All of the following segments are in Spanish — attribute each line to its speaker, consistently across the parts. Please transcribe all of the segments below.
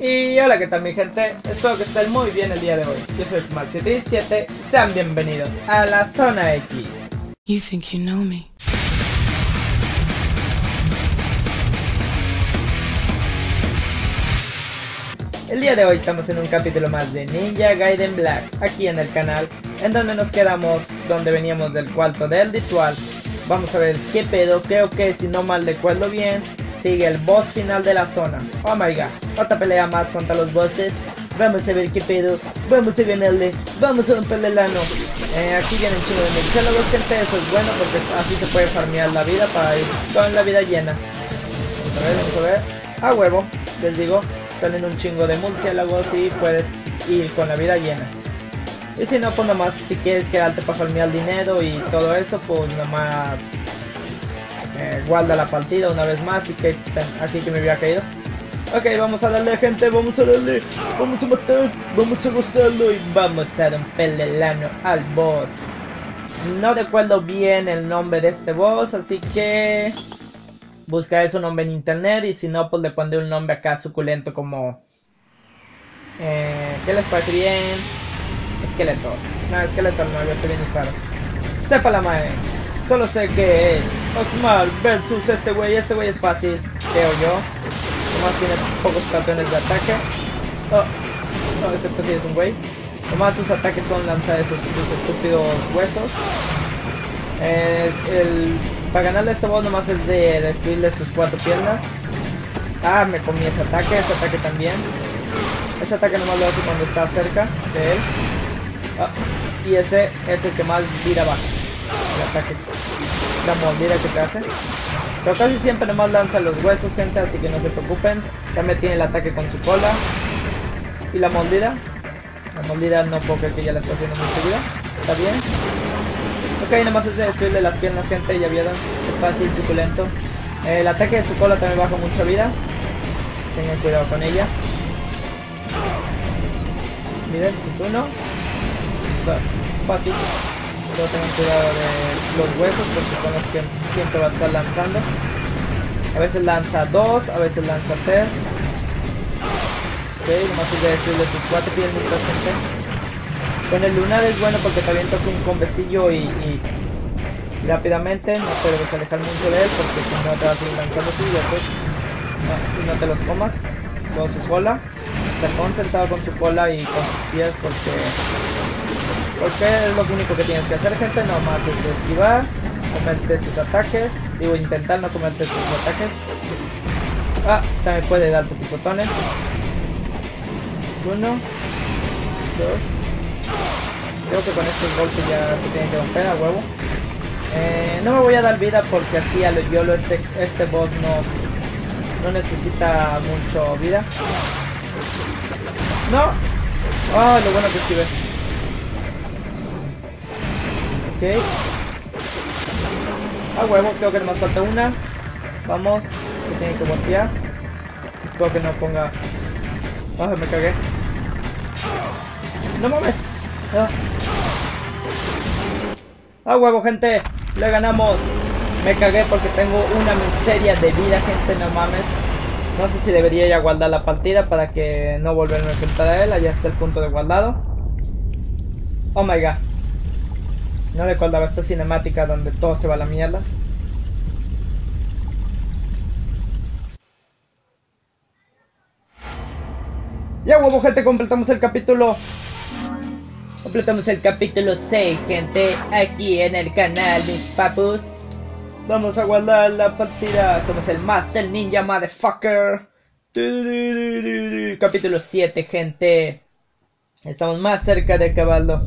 Speaker 1: Y hola, ¿qué tal mi gente? Espero que estén muy bien el día de hoy. Yo soy Smart717, sean bienvenidos a la Zona X.
Speaker 2: You think you know me.
Speaker 1: El día de hoy estamos en un capítulo más de Ninja Gaiden Black, aquí en el canal, en donde nos quedamos donde veníamos del cuarto del ritual. Vamos a ver qué pedo, creo que si no mal recuerdo bien, sigue el boss final de la zona. Oh my god, otra pelea más contra los bosses. Vamos a ver qué pedo, vamos a ganarle, vamos a romperle el ano. Eh, aquí vienen chingo de murciélagos, gente, eso es bueno porque así se puede farmear la vida para ir con la vida llena. Vamos a ver, vamos a ver. A huevo, les digo, salen un chingo de murciélagos y puedes ir con la vida llena. Y si no, pues nomás, si quieres quedarte para farmear dinero y todo eso, pues nomás eh, guarda la partida una vez más y que aquí que me había caído. Ok, vamos a darle gente, vamos a darle, vamos a matar, vamos a gozarlo y vamos a romperle el ano al boss. No recuerdo bien el nombre de este boss, así que buscaré su nombre en internet y si no, pues le pondré un nombre acá suculento como... Eh, ¿Qué les parece bien? Esqueleto. No, esqueleto no, yo bien usado. Sepa la madre. Solo sé que es Osmar versus este güey. Este güey es fácil, creo yo. Nomás tiene pocos patrones de ataque. Oh, no, excepto si es un güey. Nomás sus ataques son lanzar esos, estúpidos huesos. Eh, el, para ganarle a este boss nomás es de destruirle sus cuatro piernas. Ah, me comí ese ataque, ese ataque también. Ese ataque nomás lo hace cuando está cerca de él. Ah, y ese es el que más vida baja. El ataque. La mordida que te hace. Pero casi siempre nomás lanza los huesos, gente, así que no se preocupen. También tiene el ataque con su cola. Y la mordida. La mordida no creer que ya la está haciendo muy seguida. Está bien. Ok, nomás es de destruirle las piernas, gente, ya vieron. Es fácil, suculento. El ataque de su cola también baja mucha vida. Tengan cuidado con ella. Miren, es uno. Fácil. Pero tengan cuidado de los huesos porque los que siempre va a estar lanzando. A veces lanza dos, a veces lanza tres. Ok, nomás es de destruirle sus cuatro piernitas, gente. Con el lunar es bueno porque también toca un combecillo y, rápidamente no te debes alejar mucho de él porque si no te vas a ir lanzando sus huesos no, y no te los comas. Con su cola, está concentrado con su cola y con sus pies porque porque es lo único que tienes que hacer gente, no más es esquivar, comerte sus ataques, digo intentar no comerte sus ataques. Ah, también puede dar tus pisotones. Uno, dos. Creo que con estos golpes ya se tienen que romper a huevo. Eh, no me voy a dar vida porque así a lo YOLO este, este boss no, no necesita mucho vida. No. Oh, lo bueno que sí. A huevo, creo que nos falta una. Vamos, que tiene que voltear. Espero que no ponga... Ah, me cagué. No mames. Ah. A huevo, gente. Le ganamos. Me cagué porque tengo una miseria de vida, gente. No mames. No sé si debería ya guardar la partida para que no volverme a enfrentar a él. Allá está el punto de guardado. Oh my god. No recordaba esta cinemática donde todo se va a la mierda. Ya huevo gente, completamos el capítulo. Completamos el capítulo 6, gente. Aquí en el canal, mis papus. Vamos a guardar la partida. Somos el Master Ninja Motherfucker. Capítulo 7, gente. Estamos más cerca de acabarlo.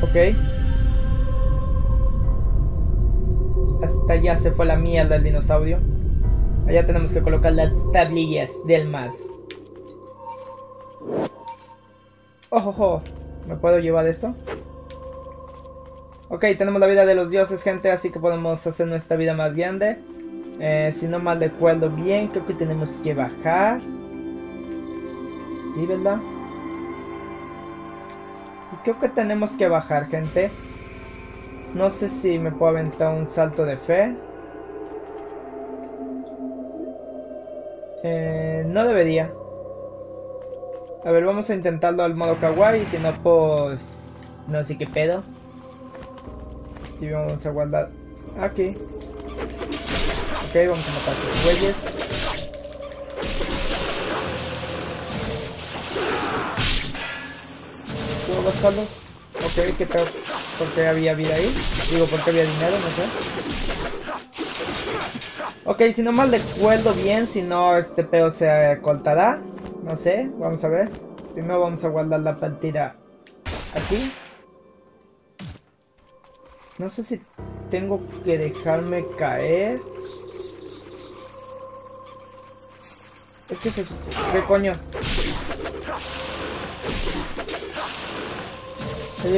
Speaker 1: Ok. Hasta allá se fue la mierda el dinosaurio. Allá tenemos que colocar las tablillas del mal. Oh, oh, oh. ¿Me puedo llevar esto? Ok, tenemos la vida de los dioses, gente, así que podemos hacer nuestra vida más grande. Eh, si no mal recuerdo bien, creo que tenemos que bajar. Sí, ¿verdad? Sí, creo que tenemos que bajar, gente. No sé si me puedo aventar un salto de fe. Eh, no debería. A ver, vamos a intentarlo al modo kawaii, si no, pues... No sé qué pedo. Y vamos a guardar aquí. Ok, vamos a matar a los güeyes. ¿Puedo bastarlo? Ok, ¿qué tal? ¿Por qué había vida ahí? Digo, ¿por qué había dinero? No sé. Ok, si no mal recuerdo bien, si no este pedo se cortará. No sé, vamos a ver. Primero vamos a guardar la partida aquí. No sé si tengo que dejarme caer. Es que se... ¿Qué coño?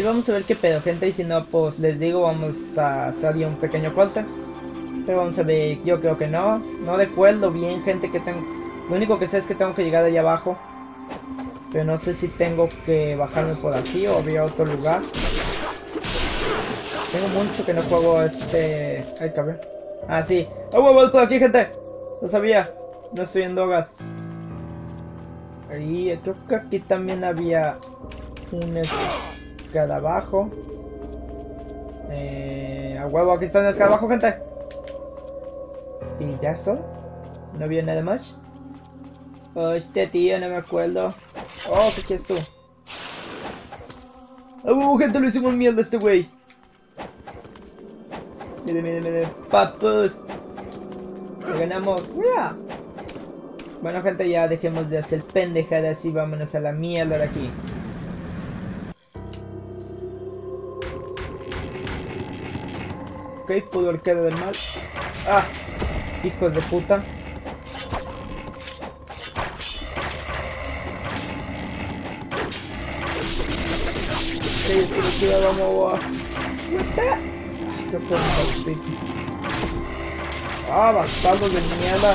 Speaker 1: Vamos a ver qué pedo, gente. Y si no, pues les digo, vamos a hacer un pequeño corte. Pero vamos a ver, yo creo que no. No recuerdo bien, gente, que tengo... Lo único que sé es que tengo que llegar allá abajo. Pero no sé si tengo que bajarme por aquí o había otro lugar. Tengo mucho que no juego este... Ay, cabrón. Ah, sí. ¡Ah, huevo por aquí, gente! Lo sabía. No estoy en drogas. Ahí, creo que aquí también había un escarabajo. Eh, a huevo, aquí está un escarabajo, gente. Y ya son. No había nada más. Oh, este tío, no me acuerdo. Oh, ¿qué quieres tú? ¡A huevo, gente! Lo hicimos mierda este güey. Mire, mire, mire. Papus. Le ganamos. ¡Mira! Bueno, gente, ya dejemos de hacer pendejadas y vámonos a la mierda de aquí. Ok, pudo arquero del mal. ¡Ah! Hijos de puta. Ok, que vamos a... ¿Qué puedo Ah, bastardos de mierda.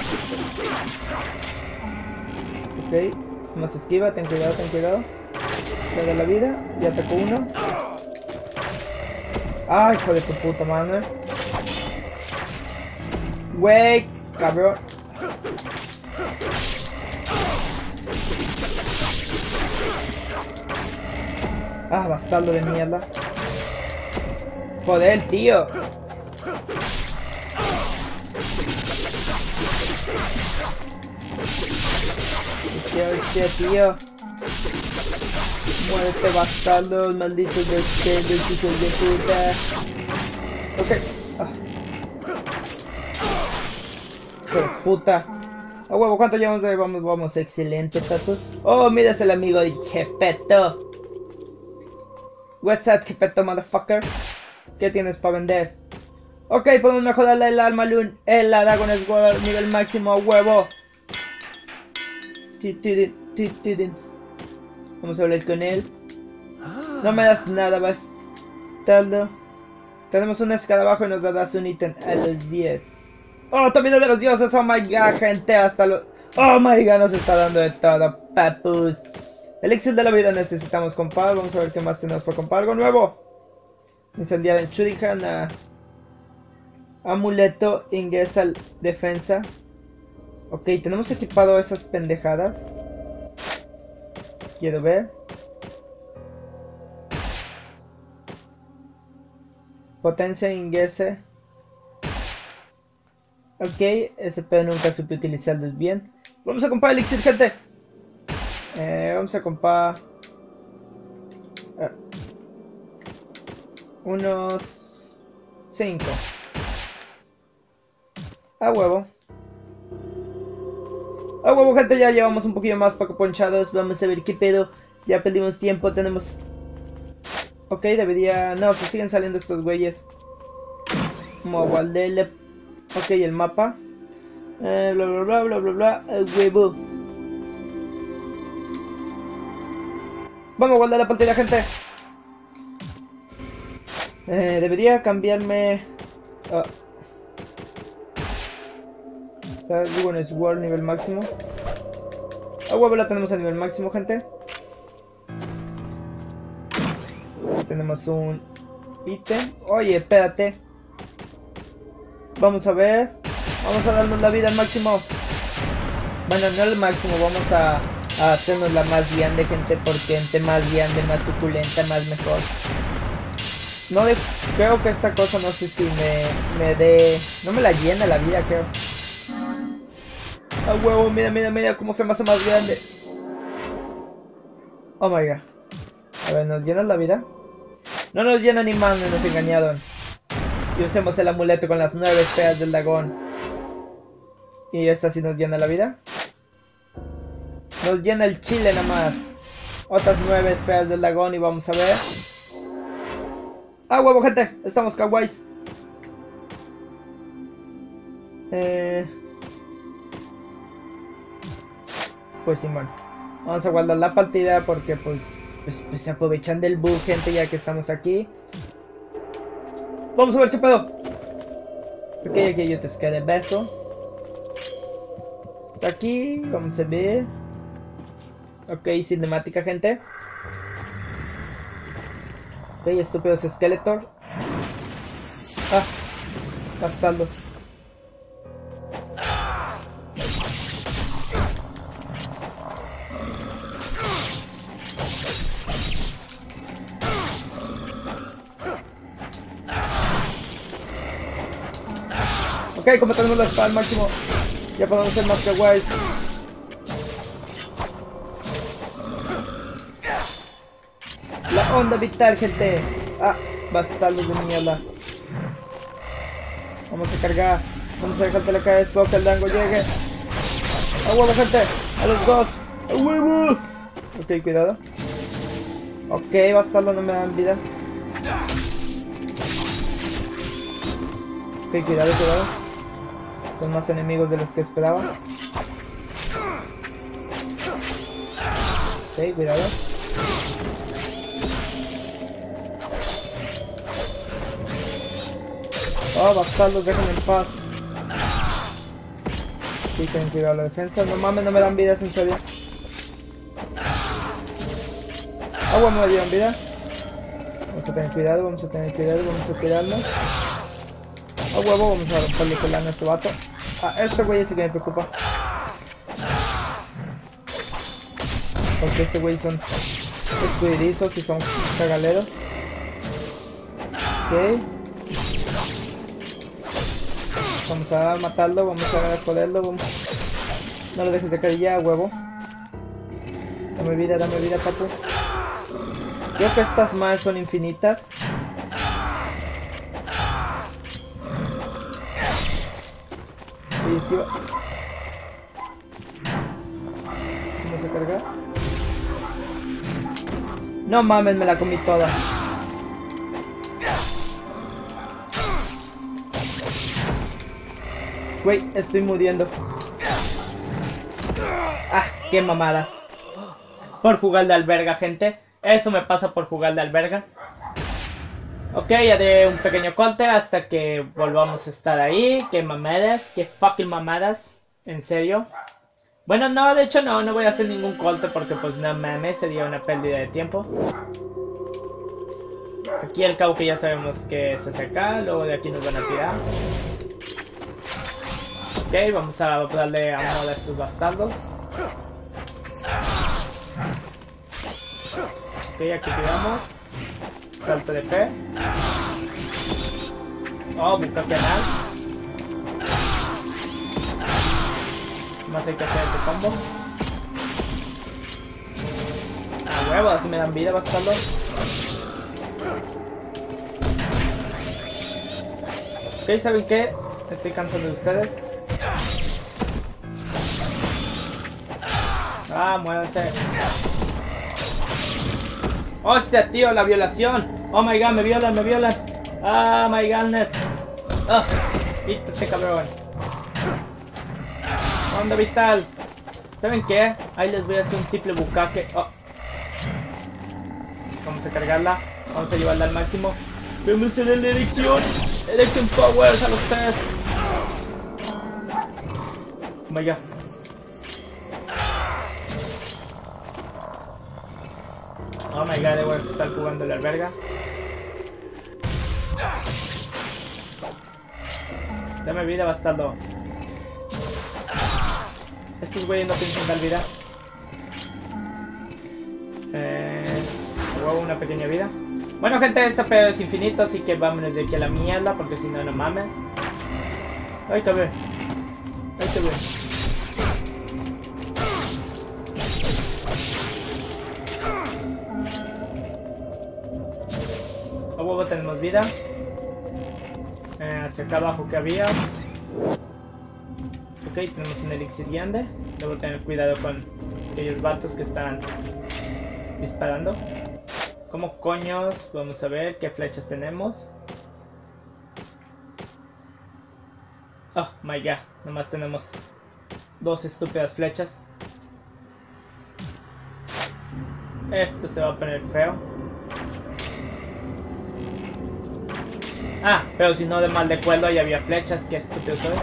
Speaker 1: Ok, más esquiva, ten cuidado, ten cuidado. Le la vida, ya atacó uno. Ah, hijo de tu puta madre. Wey, cabrón. Ah, bastardo de mierda. Joder, tío. Hostia, hostia, tío. Muerte bastardos, malditos de ustedes, hijos de puta. Ok. Puta. A huevo, ¿cuánto llevamos de vamos, vamos, excelente, Tatus. Oh, mira es el amigo de Jepeto. What's up, Jepeto, motherfucker? ¿Qué tienes para vender? Ok, podemos mejorarle el alma Loon. El Dragon Sword nivel máximo a huevo. Vamos a hablar con él. No me das nada, bastardo. Tenemos un escarabajo y nos darás un ítem a los 10. Oh, también de los dioses. Oh my god, gente. Hasta los. Oh my god, nos está dando de todo, papus. Elixir de la vida necesitamos comprar. Vamos a ver qué más tenemos para comprar. Algo nuevo. Incendiar en Churihan. Amuleto, ingresa defensa. Ok, tenemos equipado esas pendejadas. Quiero ver. Potencia ingrese. Ok, ese pedo nunca supe utilizarlo bien. Vamos a comprar elixir, gente. Eh, vamos a comprar... Eh, unos... 5. A huevo. A huevo, gente, ya llevamos un poquito más para ponchados. Vamos a ver qué pedo. Ya perdimos tiempo, tenemos... Ok, debería... No, que siguen saliendo estos güeyes. Mobile Ok, el mapa. Eh, bla bla bla bla bla bla. El huevo. Vamos a guardar la partida, gente. Eh, debería cambiarme... Uh, Ribbon Sword nivel máximo. A huevo la tenemos a nivel máximo, gente. tenemos un ítem. Oye, espérate. Vamos a ver. Vamos a darnos la vida al máximo. Bueno, no al máximo, vamos a a hacernos la más grande, gente, porque entre más grande, más suculenta, más mejor. No de, creo que esta cosa no sé si me, me dé, no me la llena la vida, creo. Ah, huevo, mira, mira, mira cómo se me hace más grande. Oh my god. A ver, ¿nos llena la vida? No nos llena ni más, nos engañaron. Y usemos el amuleto con las nueve esferas del dragón. Y esta sí nos llena la vida. Nos llena el chile nada más. Otras nueve esferas del dragón y vamos a ver. ¡Ah, huevo, gente! Estamos kawaiis. Eh... Pues sí, bueno. Vamos a guardar la partida porque pues, pues, pues se aprovechan del bug, gente, ya que estamos aquí. Vamos a ver qué pedo. Ok, aquí yo te de beso. Aquí, vamos a ver. Ok, cinemática, gente. Ok, estúpidos Skeletor. Ah, bastardos. Ok, como tenemos la espada al máximo, ya podemos ser más que guays. La onda vital, gente. Ah, bastardos de mierda. Vamos a cargar. Vamos a dejarte la cara espero que el dango llegue. ¡A huevo, gente! ¡A los dos! ¡A huevo! Ok, cuidado. Ok, bastardo, no me dan vida. Ok, cuidado, cuidado. Son más enemigos de los que esperaba. Ok, cuidado. Oh, bastardos, déjenme en paz. Sí, ten cuidado la defensa. No mames, no me dan vidas, en serio. Ah, bueno, me dieron vida. Vamos a tener cuidado, vamos a tener cuidado, vamos a cuidarnos. Huevo, vamos a romperle el a este vato. Ah, este güey sí que me preocupa. Porque este güey son escudidizos y son cagaleros. Ok. Vamos a matarlo, vamos a joderlo, vamos. No lo dejes de caer ya, huevo. Dame vida, dame vida, papu. Creo que estas más son infinitas. Vamos a cargar. No mames, me la comí toda. Güey, estoy muriendo. Ah, qué mamadas. Por jugar de alberga, gente. Eso me pasa por jugar de alberga. Ok, ya de un pequeño corte hasta que volvamos a estar ahí. Qué mamadas, qué fucking mamadas. En serio. Bueno, no, de hecho no, no voy a hacer ningún corte porque pues no mames, sería una pérdida de tiempo. Aquí el cabo que ya sabemos que se acá, luego de aquí nos van a tirar. Ok, vamos a darle amor a estos bastardos. Ok, aquí tiramos. Salto de fe. Oh, busca canal. Más hay que hacer este combo. A huevo, así me dan vida bastante. Ok, ¿saben qué? Estoy cansado de ustedes. Ah, muévanse. ¡Hostia, tío! ¡La violación! ¡Oh, my God! ¡Me violan, me violan! ¡Ah, my godness! ¡Ah! ¡Quítate, cabrón! ¡Onda vital! ¿Saben qué? Ahí les voy a hacer un triple bucaque. Oh. Vamos a cargarla. Vamos a llevarla al máximo. ¡Vemos en la elección! ¡Elección Powers a los tres! Oh my god. Oh my god, a estar jugando la alberga. Dame vida, bastardo. Estos güeyes no piensan dar vida. Eh, una pequeña vida. Bueno, gente, este pedo es infinito, así que vámonos de aquí a la mierda, porque si no, no mames. Ay, cabrón. Ay, cabrón. A vida. Eh, hacia acá abajo que había. Ok, tenemos un elixir grande. Debo tener cuidado con aquellos vatos que están disparando. ¿Cómo coños? Vamos a ver qué flechas tenemos. Oh my god, nomás tenemos dos estúpidas flechas. Esto se va a poner feo. Ah, pero si no de mal de acuerdo ahí había flechas, qué estúpido soy.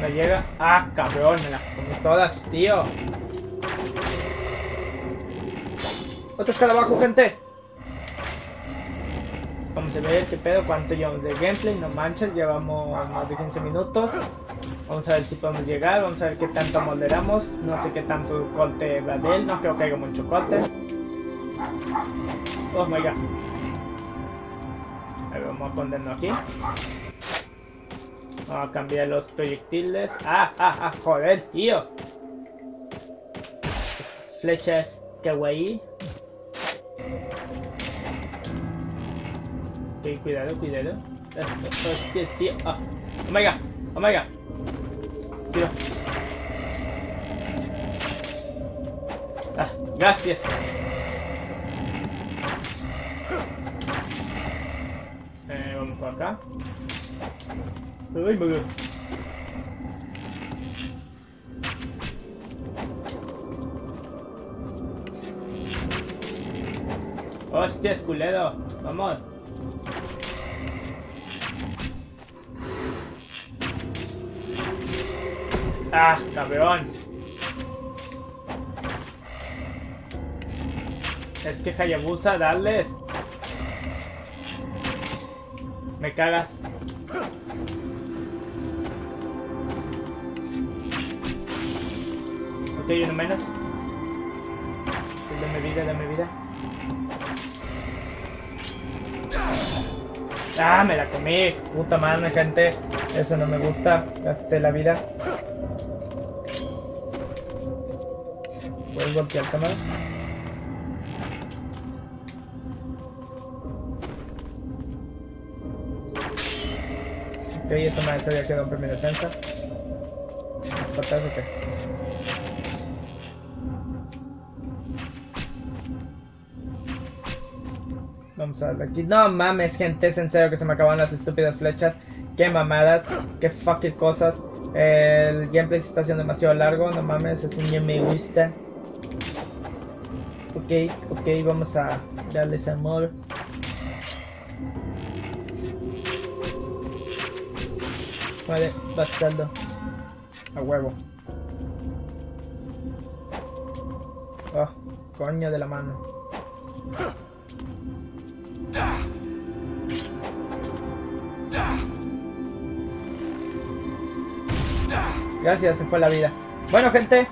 Speaker 1: No llega. Ah, cabrón, me las comí todas, tío. Otra escala abajo, gente. Vamos a ver qué pedo, cuánto llevamos de gameplay. No manches, llevamos más de 15 minutos. Vamos a ver si podemos llegar. Vamos a ver qué tanto moderamos. No sé qué tanto corte va de él. No creo que haya mucho corte. Oh my god. Vamos a ponerlo aquí. Vamos a cambiar los proyectiles. Ah, ah, ah, joder, tío. Flechas kawaii. Ok, cuidado, cuidado. Hostia, tío. Oh, oh my god, oh my god. Tiro. Ah, gracias. Eh, vamos por acá. Muy bien. Hostia, esculero. Vamos. Ah, cabrón. Es que Hayabusa, darles. Me cagas. Ok, uno menos. Dame vida, dame vida. Ah, me la comí. Puta madre, gente. Eso no me gusta. Gasté la vida. ¿Puedes golpear cámara? Ok, esa madre se había quedado en primera defensa. ¿Es fatal o qué? Vamos a darle aquí. No mames, gente, es en serio que se me acaban las estúpidas flechas. Qué mamadas, qué fucking cosas. El gameplay se está haciendo demasiado largo, no mames, es un me gusta. Ok, ok, vamos a darles amor. Vale, bastardo. A huevo. Oh, coño de la mano. Gracias, se fue la vida. Bueno, gente.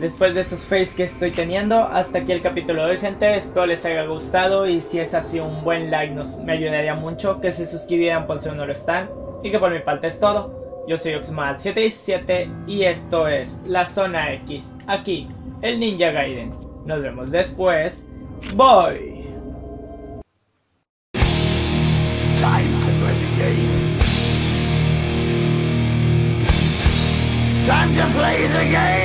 Speaker 1: Después de estos fails que estoy teniendo, hasta aquí el capítulo de hoy, gente. Espero les haya gustado y si es así, un buen like nos, me ayudaría mucho. Que se suscribieran por si aún no lo están. Y que por mi parte es todo. Yo soy Oxmal717 y esto es La Zona X. Aquí, el Ninja Gaiden. Nos vemos después. Bye.
Speaker 3: Time to play the game. Time to play the game.